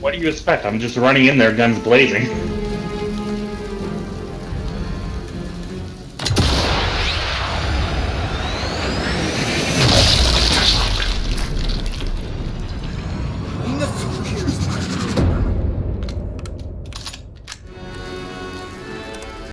What do you expect? I'm just running in there, guns blazing.